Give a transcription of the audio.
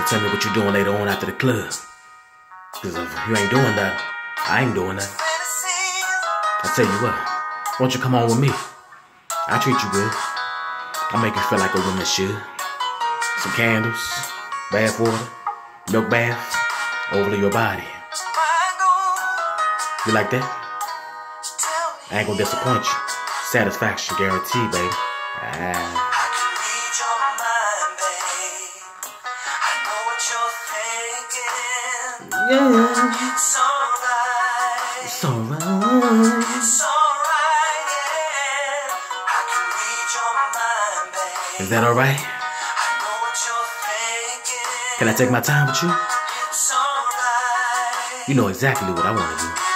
So tell me what you're doing later on after the club. Cause if you ain't doing that, I ain't doing that. I tell you what, why don't you come on with me? I treat you good. I make you feel like a woman should. Some candles, bath water, milk bath, over your body. You like that? I ain't gonna disappoint you. Satisfaction guaranteed, baby. Ah. Yeah. It's alright. It's alright. It's alright, yeah. I can read your mind, babe. Is that alright? I know what you're thinking. Can I take my time with you? You know exactly what I want to do.